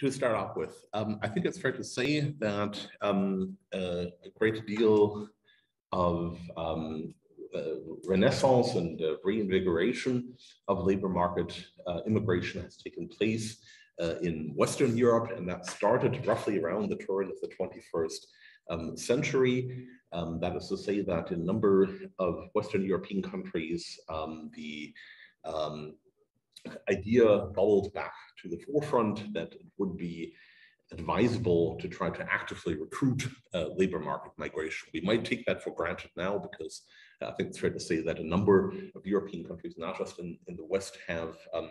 to start off with, um, I think it's fair to say that um, a great deal of um, uh, renaissance and uh, reinvigoration of labor market uh, immigration has taken place uh, in Western Europe, and that started roughly around the turn of the 21st um, century. Um, that is to say that in a number of Western European countries, um, the idea bubbled back to the forefront that it would be advisable to try to actively recruit uh, labor market migration. We might take that for granted now because uh, I think it's fair to say that a number of European countries, not just in, in the West, have um,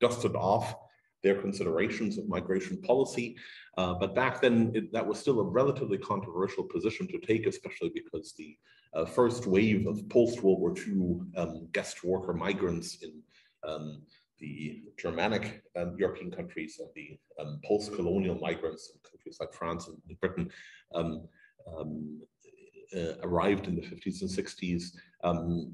dusted off their considerations of migration policy. Uh, but back then, it, that was still a relatively controversial position to take, especially because the uh, first wave of post-World War II um, guest worker migrants in um, the Germanic um, European countries and the um, post-colonial migrants in countries like France and Britain um, um, uh, arrived in the 50s and 60s, um,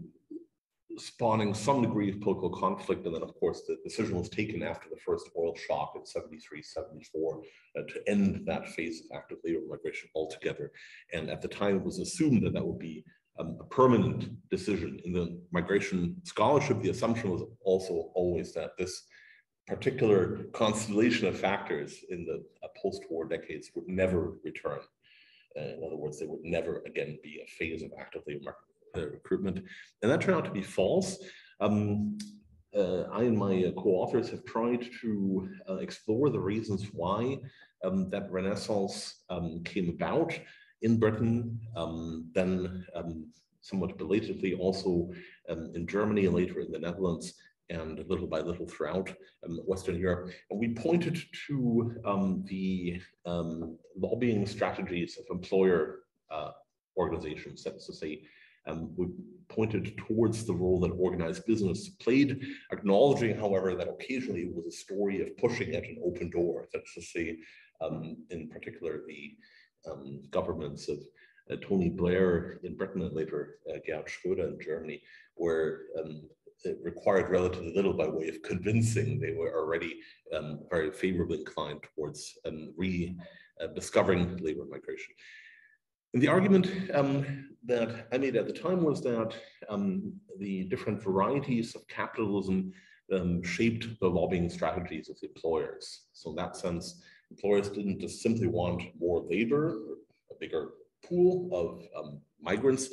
spawning some degree of political conflict. And then, of course, the decision was taken after the first oil shock in 73, 74 uh, to end that phase of active labor migration altogether. And at the time, it was assumed that that would be um, a permanent decision. In the migration scholarship, the assumption was also always that this particular constellation of factors in the uh, post-war decades would never return. Uh, in other words, there would never again be a phase of active labor recruitment. And that turned out to be false. Um, uh, I and my uh, co-authors have tried to uh, explore the reasons why um, that renaissance um, came about in Britain, um, then um, somewhat belatedly also um, in Germany, and later in the Netherlands, and little by little throughout um, Western Europe. And we pointed to um, the um, lobbying strategies of employer uh, organizations, that's to say, um, we pointed towards the role that organized business played, acknowledging, however, that occasionally it was a story of pushing at an open door. That's to say, in particular, the um, governments of uh, Tony Blair in Britain and later uh, Gerhard Schröder in Germany were um, required relatively little by way of convincing. They were already um, very favorably inclined towards um, rediscovering uh, labor migration. And the argument um, that I made at the time was that um, the different varieties of capitalism um, shaped the lobbying strategies of the employers. So in that sense, employers didn't just simply want more labor, a bigger pool of um, migrants,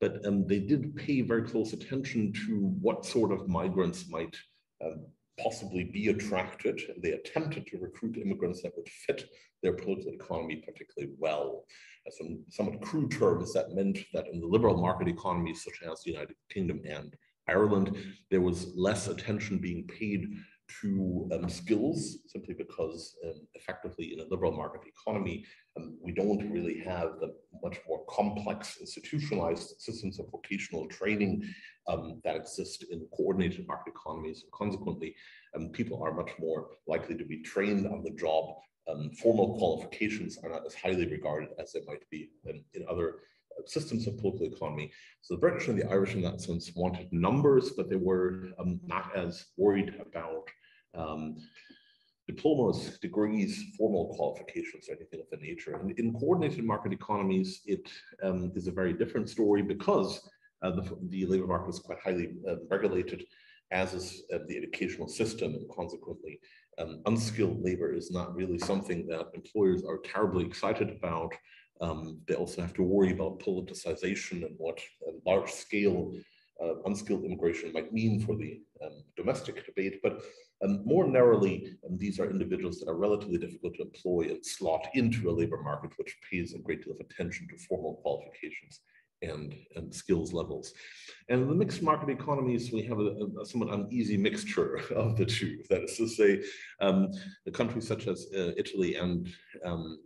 but um, they did pay very close attention to what sort of migrants might um, possibly be attracted. They attempted to recruit immigrants that would fit their political economy particularly well. As some somewhat crude terms, that meant that in the liberal market economies such as the United Kingdom and Ireland, there was less attention being paid to um, skills simply because um, effectively in a liberal market economy, um, we don't really have the much more complex institutionalized systems of vocational training um, that exist in coordinated market economies. And consequently, um, people are much more likely to be trained on the job. Um, formal qualifications are not as highly regarded as they might be in, other uh, systems of political economy. So the British and the Irish in that sense wanted numbers, but they were um, not as worried about um, diplomas, degrees, formal qualifications, or anything of the nature. And in coordinated market economies, it um, is a very different story because uh, the, the, labor market is quite highly uh, regulated, as is uh, the educational system, and consequently, um, unskilled labor is not really something that employers are terribly excited about. Um, they also have to worry about politicization and what large scale uh, unskilled immigration might mean for the um, domestic debate. But um, more narrowly, um, these are individuals that are relatively difficult to employ and slot into a labor market, which pays a great deal of attention to formal qualifications and, and skills levels. And in the mixed market economies, we have a, a, somewhat uneasy mixture of the two. That is to say, um, the countries such as uh, Italy and um,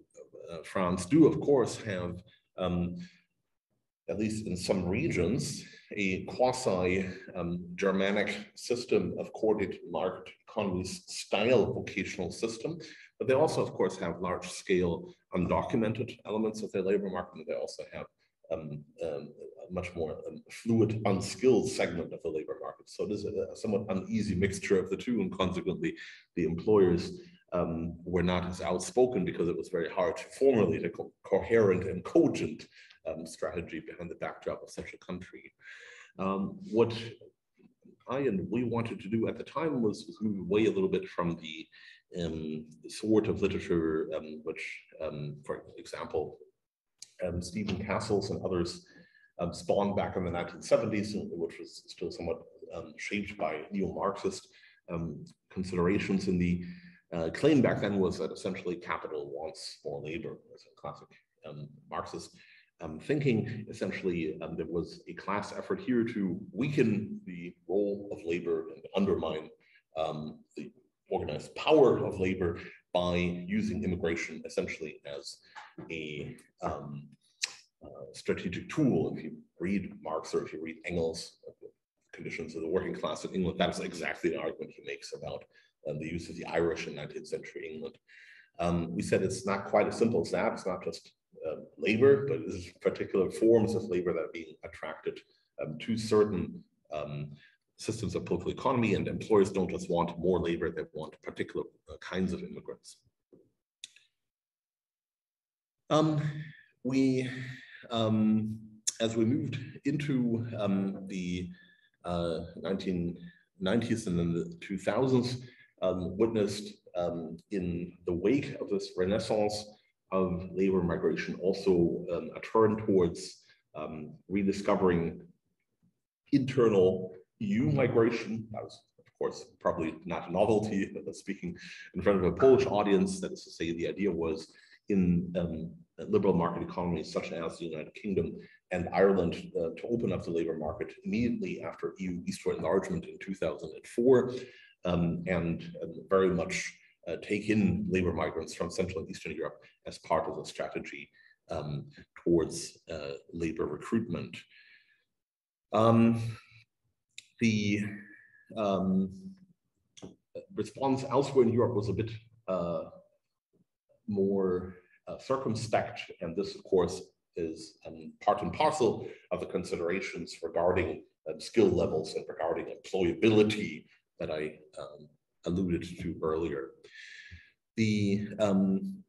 uh, France do, of course, have um, at least in some regions, a quasi-Germanic um, system of coordinated market economies style vocational system, but they also, of course, have large-scale undocumented elements of their labor market, and they also have um, um, a much more um, fluid, unskilled segment of the labor market. So it is a, somewhat uneasy mixture of the two, and consequently, the employers um, were not as outspoken because it was very hard to formulate co coherent and cogent um, strategy behind the backdrop of such a country. Um, what I and we wanted to do at the time was, was move away a little bit from the um, sort of literature um, which, um, for example, um, Stephen Castles and others um, spawned back in the 1970s, which was still somewhat um, shaped by neo-Marxist considerations. And the uh, claim back then was that essentially capital wants more labor, as a classic Marxist um, thinking. Essentially, um, there was a class effort here to weaken the role of labor and undermine um, the organized power of labor by using immigration essentially as a um, uh, strategic tool. If you read Marx or if you read Engels, conditions of the working class in England, that's exactly the argument he makes about um, the use of the Irish in 19th century England. Um, we said it's not quite as simple as that. It's not just uh, labor, but it's particular forms of labor that are being attracted um, to certain um, systems of political economy and employers don't just want more labor, they want particular uh, kinds of immigrants. Um, we, um, as we moved into um, the uh, 1990s and then the 2000s, um, witnessed um, in the wake of this renaissance of labor migration also um, a turn towards rediscovering internal EU migration. That was, of course, probably not a novelty, speaking in front of a Polish audience. That is to say, the idea was in um, liberal market economies such as the United Kingdom and Ireland uh, to open up the labor market immediately after EU eastward enlargement in 2004 um, and uh, very much uh, take in labor migrants from Central and Eastern Europe as part of the strategy um, towards uh, labor recruitment. Um, the um, response elsewhere in Europe was a bit uh, more uh, circumspect, and this, of course, is part and parcel of the considerations regarding um, skill levels and regarding employability that I um, alluded to earlier. The um,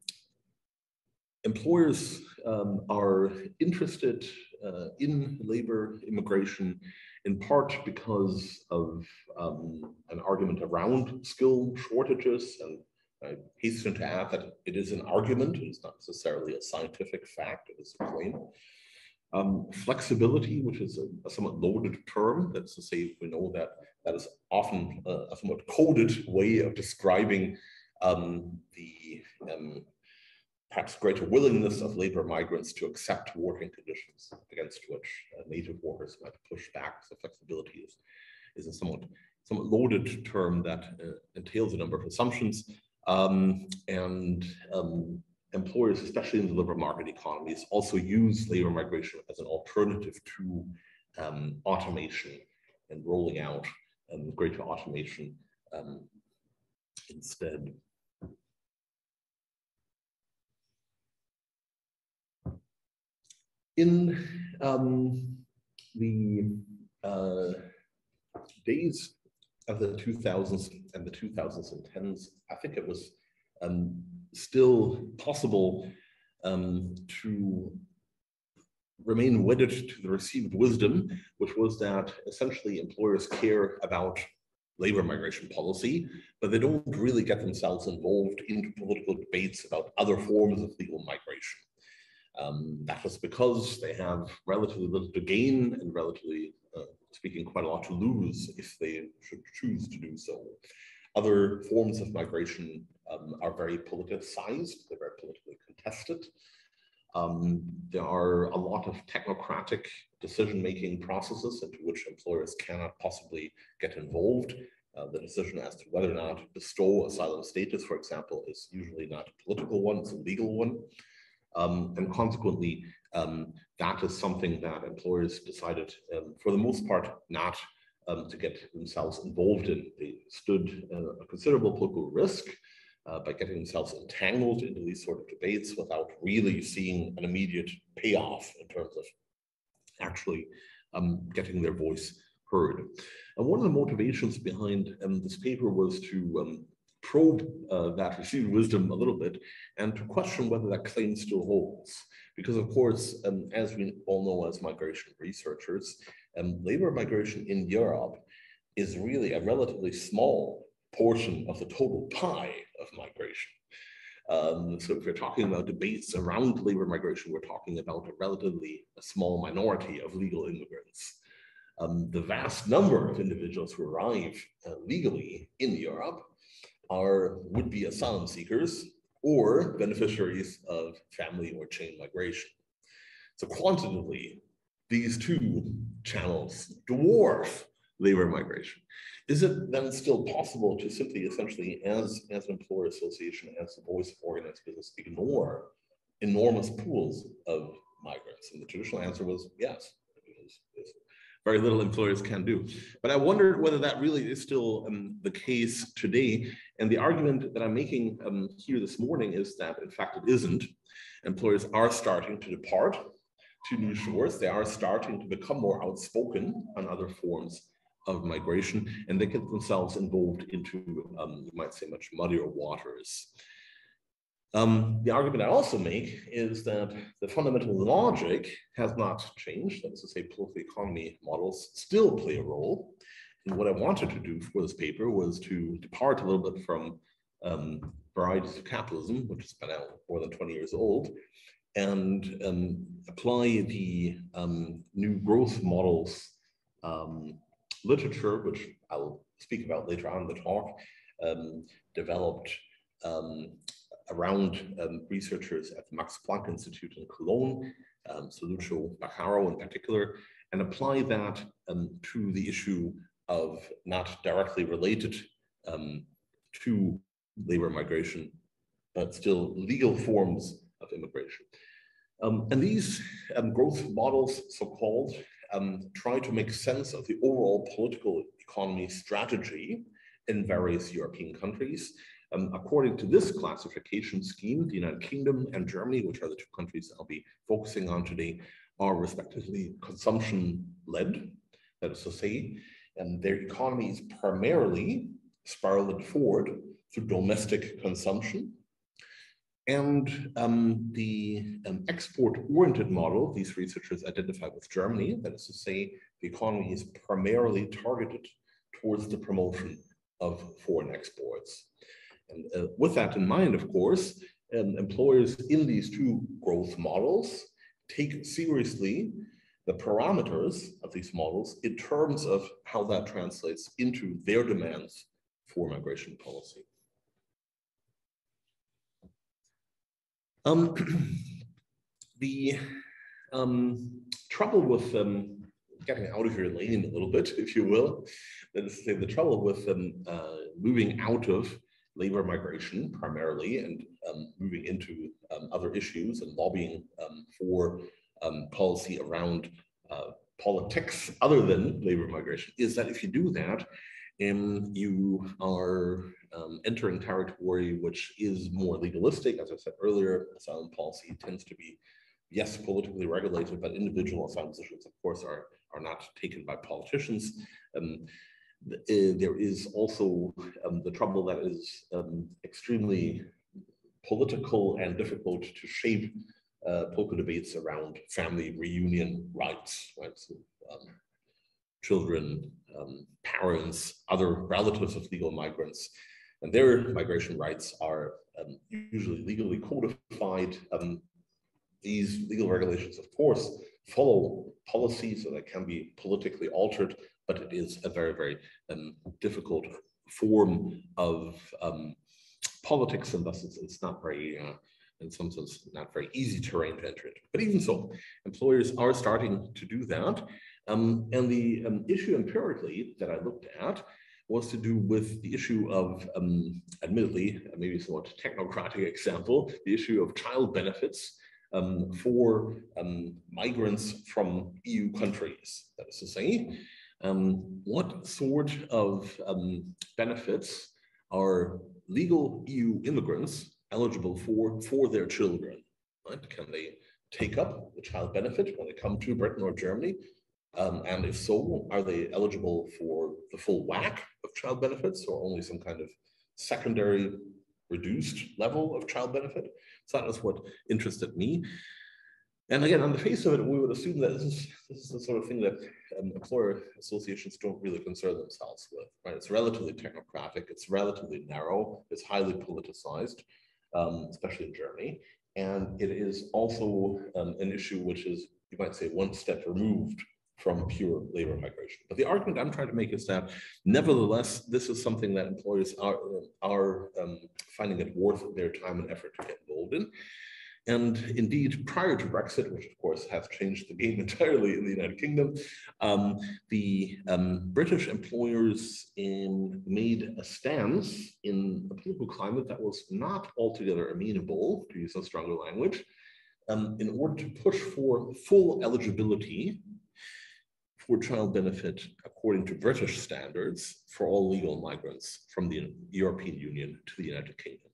employers um, are interested uh, in labor immigration in part because of um, an argument around skill shortages. And I hasten to add that it is an argument, it's not necessarily a scientific fact, it is a claim. Um, flexibility, which is a, a, somewhat loaded term, that's to say, we know that that is often a, somewhat coded way of describing um, the um, perhaps greater willingness of labor migrants to accept working conditions against which uh, native workers might push back. So flexibility is, is a somewhat, somewhat loaded term that uh, entails a number of assumptions. Um, and um, employers, especially in the labor market economies, also use labor migration as an alternative to um, automation and rolling out um, greater automation um, instead. in um, the uh, days of the 2000s and the 2010s, I think it was um, still possible um, to remain wedded to the received wisdom, which was that essentially employers care about labor migration policy, but they don't really get themselves involved into political debates about other forms of legal migration. Um, that was because they have relatively little to gain and relatively uh, speaking quite a lot to lose if they should choose to do so. Other forms of migration um, are very politicized, they're very politically contested. Um, there are a lot of technocratic decision-making processes into which employers cannot possibly get involved. Uh, the decision as to whether or not to bestow asylum status, for example, is usually not a political one, it's a legal one. Um, and consequently, um, that is something that employers decided, um, for the most part, not um, to get themselves involved in. They stood uh, a considerable political risk uh, by getting themselves entangled into these sort of debates without really seeing an immediate payoff in terms of actually um, getting their voice heard. And one of the motivations behind um, this paper was to probe uh, that received wisdom a little bit and to question whether that claim still holds. Because of course, um, as we all know as migration researchers, um, labor migration in Europe is really a relatively small portion of the total pie of migration. Um, so if we're talking about debates around labor migration, we're talking about a relatively small minority of legal immigrants. Um, the vast number of individuals who arrive uh, legally in Europe are would-be asylum seekers or beneficiaries of family or chain migration. So quantitatively, these two channels dwarf labor migration. Is it then still possible to simply essentially as, as an employer association, as the voice of organized business, ignore enormous pools of migrants? And the traditional answer was yes. very little employers can do. But I wondered whether that really is still um, the case today. And the argument that I'm making um, here this morning is that, in fact, it isn't. Employers are starting to depart to new shores. They are starting to become more outspoken on other forms of migration, and they get themselves involved into, um, you might say, much muddier waters. Um, the argument I also make is that the fundamental logic has not changed. That is to say, political economy models still play a role. And what I wanted to do for this paper was to depart a little bit from um, varieties of capitalism, which is now more than 20 years old, and um, apply the um, new growth models um, literature, which I'll speak about later on in the talk, um, developed um, around um, researchers at the Max Planck Institute in Cologne, um, so Lucio Baccaro in particular, and apply that um, to the issue of not directly related um, to labor migration, but still legal forms of immigration. Um, and these growth models, so-called, um, try to make sense of the overall political economy strategy in various European countries. Um, according to this classification scheme, the United Kingdom and Germany, which are the two countries I'll be focusing on today, are respectively consumption-led, that is to say, and their economy is primarily spiraled forward through domestic consumption, and um, the um, export-oriented model, these researchers identify with Germany, that is to say, the economy is primarily targeted towards the promotion of foreign exports. And uh, with that in mind, of course, um, employers in these two growth models take seriously the parameters of these models in terms of how that translates into their demands for migration policy. Um, the um, trouble with um, getting out of your lane a little bit, if you will, that is to say, the trouble with um, uh, moving out of labor migration primarily and um, moving into um, other issues and lobbying for policy around uh, politics other than labor migration is that if you do that, um, you are um, entering territory which is more legalistic. As I said earlier, asylum policy tends to be, yes, politically regulated, but individual asylum decisions, of course, are, are not taken by politicians. Um, uh, there is also um, the trouble that is um, extremely political and difficult to shape uh, political debates around family reunion rights, right? So, um, children, um, parents, other relatives of legal migrants and their migration rights are um, usually legally codified. Um, these legal regulations, of course, follow policy, so they can be politically altered, but it is a very, very um, difficult form of um, politics, and thus it's, it's not very, uh, in some sense, not very easy terrain to enter into. But even so, employers are starting to do that. Um, and the um, issue empirically that I looked at was to do with the issue of, um, admittedly, maybe somewhat technocratic example, the issue of child benefits um, for um, migrants from EU countries. That is to say, um, what sort of um, benefits are legal EU immigrants eligible for for their children? Right? Can they take up the child benefit when they come to Britain or Germany? Um, and if so, are they eligible for the full whack of child benefits or only some kind of secondary reduced level of child benefit. So that was what interested me. And again, on the face of it, we would assume that this is, this is the sort of thing that um, employer associations don't really concern themselves with, right? It's relatively technocratic, it's relatively narrow, it's highly politicized, um, especially in Germany. And it is also um, an issue which is, you might say, one step removed from pure labor migration. But the argument I'm trying to make is that, nevertheless, this is something that employers are, are um, finding it worth their time and effort to get involved in. And indeed, prior to Brexit, which of course has changed the game entirely in the United Kingdom, um, the um, British employers in, made a stance in a political climate that was not altogether amenable, to use a stronger language, um, in order to push for full eligibility for child benefit according to British standards for all legal migrants from the European Union to the United Kingdom.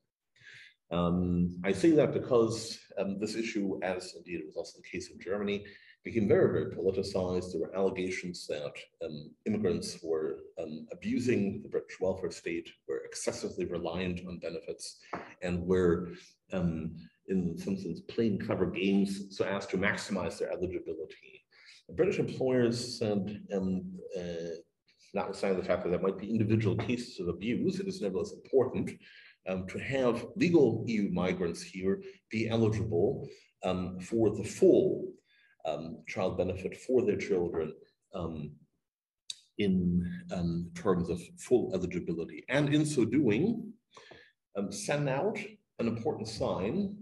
Um, I say that because um, this issue, as indeed it was also the case in Germany, became very, very politicized. There were allegations that um, immigrants were um, abusing the British welfare state, were excessively reliant on benefits, and were, um, in some sense, playing clever games so as to maximize their eligibility. British employers said, um, uh, notwithstanding the fact that there might be individual cases of abuse, it is nevertheless important um, to have legal EU migrants here be eligible um, for the full um, child benefit for their children um, in um, terms of full eligibility. And in so doing, send out an important sign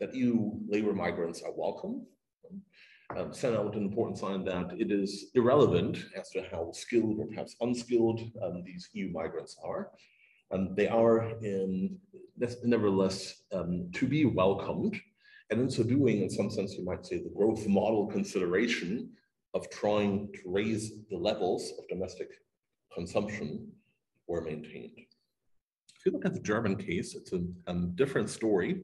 that EU labor migrants are welcome, um, send out an important sign that it is irrelevant as to how skilled or perhaps unskilled um, these EU migrants are, um, they are in, nevertheless um, to be welcomed. And in so doing, in some sense, you might say the growth model consideration of trying to raise the levels of domestic consumption were maintained. If you look at the German case, it's a um, different story.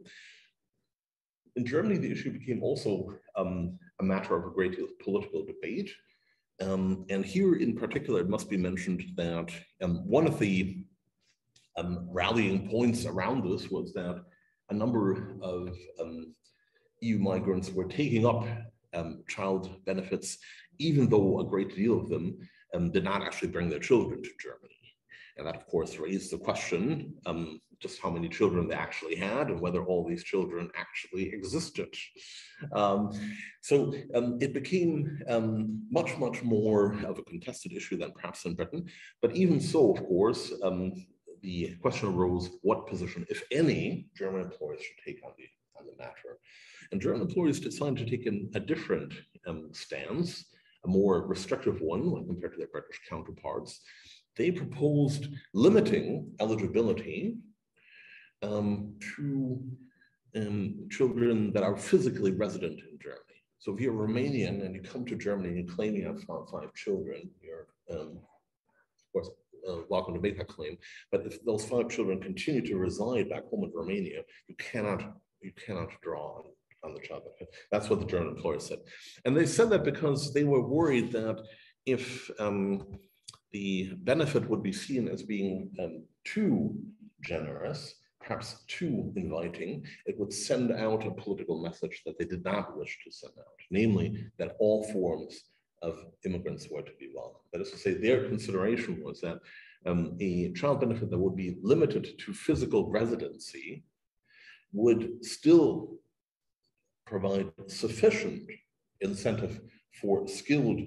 In Germany, the issue became also um, a matter of a great deal of political debate. Um, and here in particular, it must be mentioned that um, one of the um, rallying points around this was that a number of um, EU migrants were taking up um, child benefits, even though a great deal of them um, did not actually bring their children to Germany. And that, of course, raised the question um, just how many children they actually had and whether all these children actually existed. Um, so um, it became um, much, much more of a contested issue than perhaps in Britain. But even so, of course, um, the question arose what position, if any, German employers should take on the, on the matter. And German employers decided to take in a different um, stance, a more restrictive one when compared to their British counterparts. They proposed limiting eligibility um, to um, children that are physically resident in Germany. So if you're Romanian and you come to Germany and you claim you have five children, you're um, of course uh, welcome to make that claim. But if those five children continue to reside back home in Romania, you cannot you cannot draw on, on the child benefit. That's what the German employer said, and they said that because they were worried that if um, the benefit would be seen as being um, too generous, perhaps too inviting, it would send out a political message that they did not wish to send out, namely that all forms of immigrants were to be welcome. That is to say, their consideration was that um, a child benefit that would be limited to physical residency would still provide sufficient incentive for skilled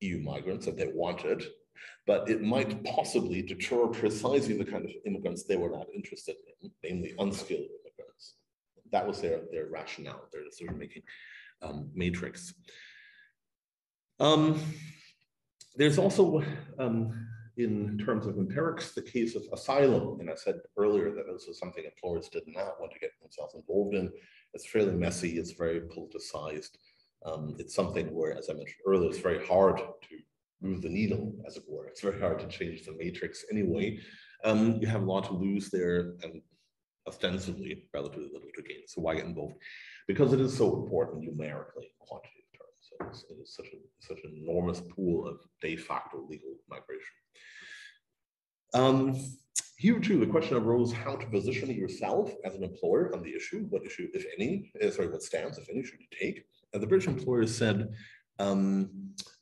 EU migrants that they wanted, but it might possibly deter precisely the kind of immigrants they were not interested in, namely unskilled immigrants. That was their, their rationale, their decision-making um, matrix. Um, there's also, um, in terms of empirics, the case of asylum. And I said earlier that this was something employers did not want to get themselves involved in. It's fairly messy, it's very politicized. Um, it's something where, as I mentioned earlier, it's very hard to move the needle, as it were. It's very hard to change the matrix anyway. Um, you have a lot to lose there and ostensibly relatively little to gain. So why get involved? Because it is so important numerically, quantitatively it's, it is such a such an enormous pool of de facto legal migration. Um, here too, the question arose how to position yourself as an employer on the issue, what issue, if any, uh, sorry, what stance, if any, should you take? And the British employers said, um,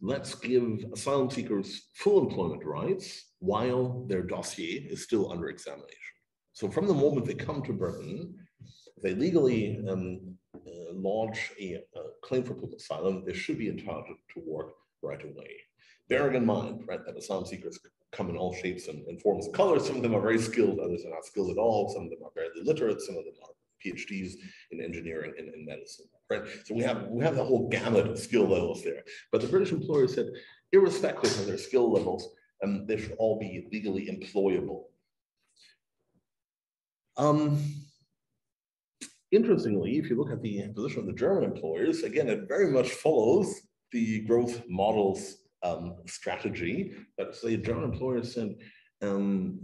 let's give asylum seekers full employment rights while their dossier is still under examination. So from the moment they come to Britain, they legally um, uh, lodge a, a, claim for political asylum, they should be entitled to work right away. Bearing in mind, right, that asylum seekers come in all shapes and, and forms and colors. Some of them are very skilled, others are not skilled at all. Some of them are barely literate, some of them are PhDs in engineering and in medicine, right? So we have we have the whole gamut of skill levels there. But the British employers said, irrespective of their skill levels, um, they should all be legally employable. Um, interestingly, if you look at the position of the German employers, again, it very much follows the growth models um, strategy that the German employers said, um,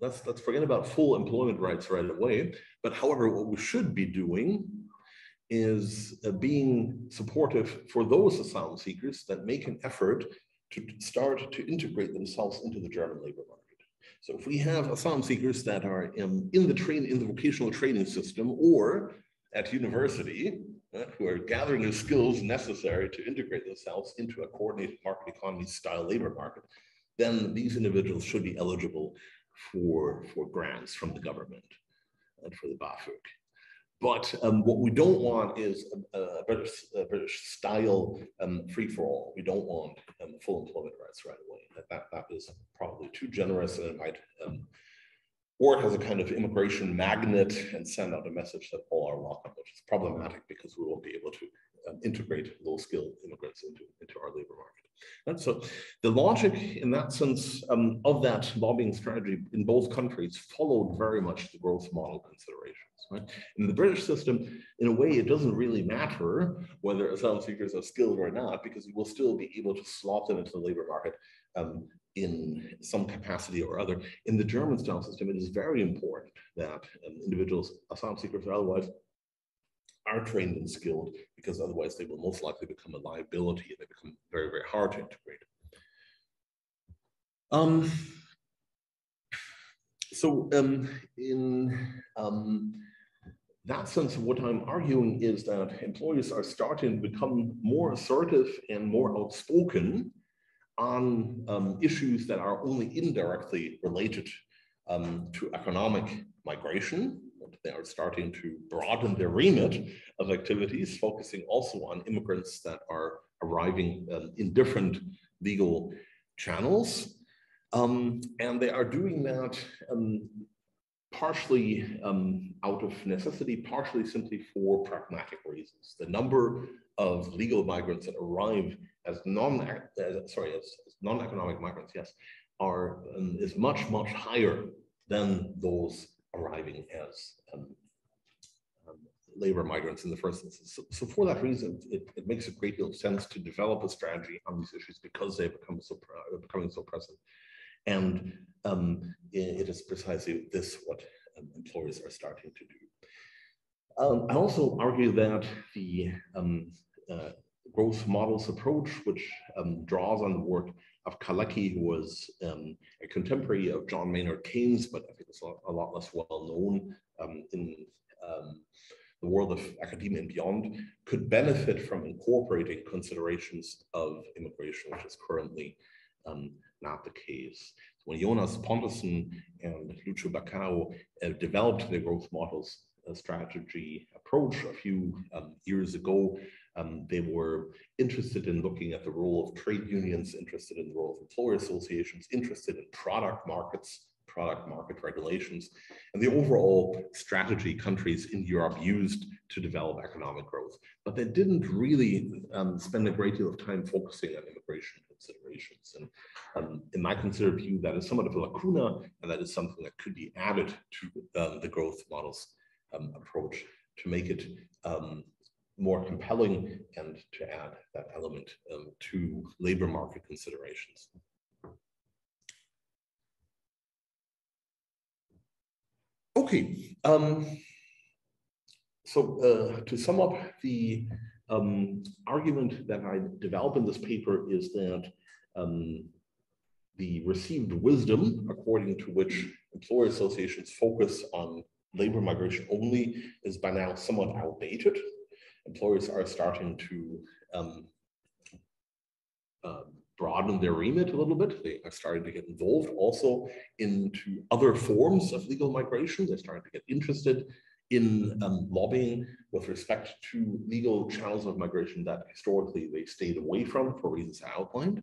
let's, let's forget about full employment rights right away. But however, what we should be doing is uh, being supportive for those asylum seekers that make an effort to start to integrate themselves into the German labor market. So if we have asylum seekers that are in, in the train in the vocational training system or at university, uh, who are gathering the skills necessary to integrate themselves into a coordinated market economy style labor market, then these individuals should be eligible for, for grants from the government and for the BAföG. But um, what we don't want is a, a British, a British style um, free for all. We don't want um, full employment rights right away. That, that, that is probably too generous and it might um, work as a kind of immigration magnet and send out a message that all are welcome, which is problematic because we won't be able to um, integrate low skilled immigrants into, into our labor market. And so the logic in that sense um, of that lobbying strategy in both countries followed very much the growth model considerations. Right? In the British system, in a way, it doesn't really matter whether asylum seekers are skilled or not, because you will still be able to slot them into the labor market um, in some capacity or other. In the German style system, it is very important that um, individuals, asylum seekers or otherwise, are trained and skilled because otherwise they will most likely become a liability and they become very, very hard to integrate. Um, so um, in um, that sense, what I'm arguing is that employers are starting to become more assertive and more outspoken on um, issues that are only indirectly related um, to economic migration. They are starting to broaden their remit of activities, focusing also on immigrants that are arriving um, in different legal channels. Um, and they are doing that um, partially um, out of necessity, partially simply for pragmatic reasons. The number of legal migrants that arrive as non uh, sorry as, as non-economic migrants, yes, are um, is much much higher than those arriving as um, um, labor migrants in the first instance. So, so for that reason, it, it, makes a great deal of sense to develop a strategy on these issues because they become so becoming so present. And um, it, is precisely this what um, employers are starting to do. Um, I also argue that the um, uh, growth models approach, which draws on the work of Kalecki, who was um, a contemporary of John Maynard Keynes, but I think it's a lot less well known um, in um, the world of academia and beyond, could benefit from incorporating considerations of immigration, which is currently um, not the case. When Jonas Pontusson and Lucio Baccaro uh, developed the growth models uh, strategy approach a few um, years ago, um, they were interested in looking at the role of trade unions, interested in the role of employer associations, interested in product markets, product market regulations, and the overall strategy countries in Europe used to develop economic growth. But they didn't really um, spend a great deal of time focusing on immigration considerations. And um, in my considered view, that is somewhat of a lacuna, and that is something that could be added to um, the growth models um, approach to make it um, more compelling and to add that element um, to labor market considerations. Okay, um, so uh, to sum up, the um, argument that I develop in this paper is that um, the received wisdom according to which employer associations focus on labor migration only is by now somewhat outdated. Employers are starting to um, uh, broaden their remit a little bit. They are starting to get involved also into other forms of legal migration. They're starting to get interested in um, lobbying with respect to legal channels of migration that historically they stayed away from for reasons I outlined.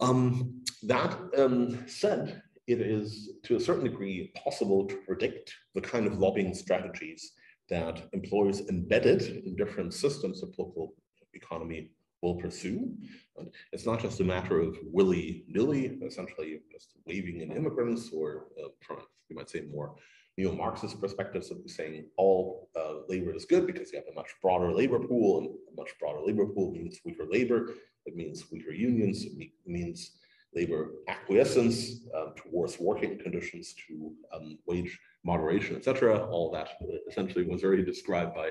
Um, that um, said, it is to a certain degree possible to predict the kind of lobbying strategies that employers embedded in different systems of local economy will pursue. And it's not just a matter of willy-nilly, essentially just waving in immigrants, or uh, from, you might say, more neo-Marxist perspectives of saying all uh, labor is good because you have a much broader labor pool, and a much broader labor pool means weaker labor, it means weaker unions, it means labor acquiescence um, towards working conditions, to um, wage moderation, etc. All that essentially was already described by,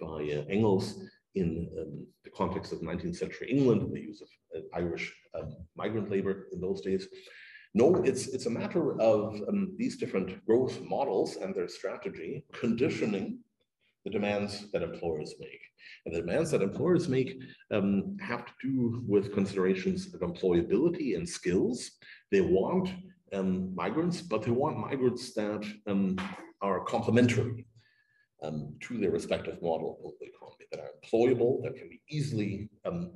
by uh, Engels in um, the context of 19th century England and the use of uh, Irish um, migrant labor in those days. No, it's, it's a matter of um, these different growth models and their strategy conditioning the demands that employers make. And the demands that employers make um, have to do with considerations of employability and skills. They want um, migrants, but they want migrants that um, are complementary um, to their respective model of the economy, that are employable, that can be easily um,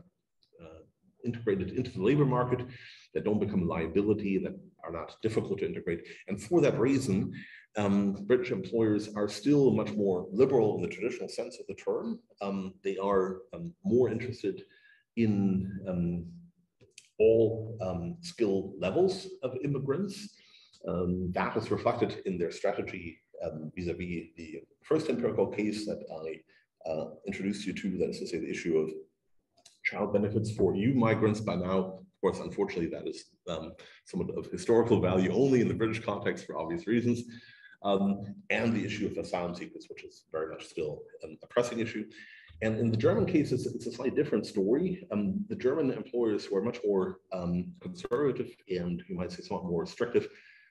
uh, integrated into the labor market, that don't become a liability, that are not difficult to integrate. And for that reason, um, British employers are still much more liberal in the traditional sense of the term. Um, they are more interested in all um, skill levels of immigrants. Um, that is reflected in their strategy vis-a-vis -vis the first empirical case that I uh, introduced you to, that is to say the issue of child benefits for EU migrants. By now, of course, unfortunately, that is somewhat of historical value only in the British context for obvious reasons um, and the issue of asylum seekers, which is very much still um, a pressing issue. And in the German case, it's, it's a slightly different story. Um, the German employers were much more um, conservative and you might say somewhat more restrictive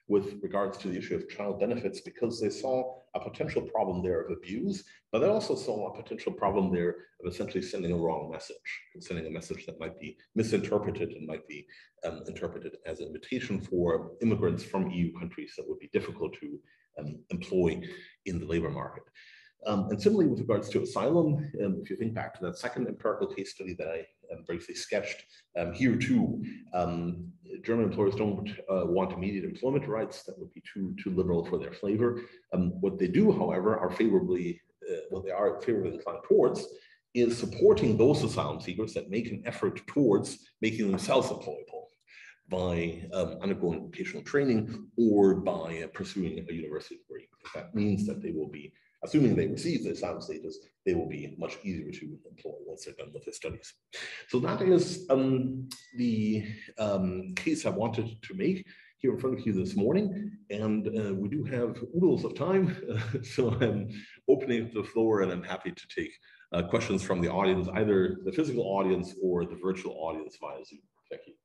with regards to the issue of child benefits because they saw a potential problem there of abuse, but they also saw a potential problem there of essentially sending a wrong message, sending a message that might be misinterpreted and might be um, interpreted as an invitation for immigrants from EU countries that would be difficult to um, employ in the labor market. Um, and similarly, with regards to asylum, um, if you think back to that second empirical case study that I um, briefly sketched, um, here too, um, German employers don't uh, want immediate employment rights. That would be too, too liberal for their flavor. what they do, however, are favorably, uh, what they are favorably inclined towards is supporting those asylum seekers that make an effort towards making themselves employable by um, undergoing vocational training or by uh, pursuing a university degree. That means that they will be, assuming they receive the asylum status, they will be much easier to employ once they're done with their studies. So that is um, the um, case I wanted to make here in front of you this morning. And uh, we do have oodles of time, so I'm opening the floor and I'm happy to take uh, questions from the audience, either the physical audience or the virtual audience via Zoom. Thank you.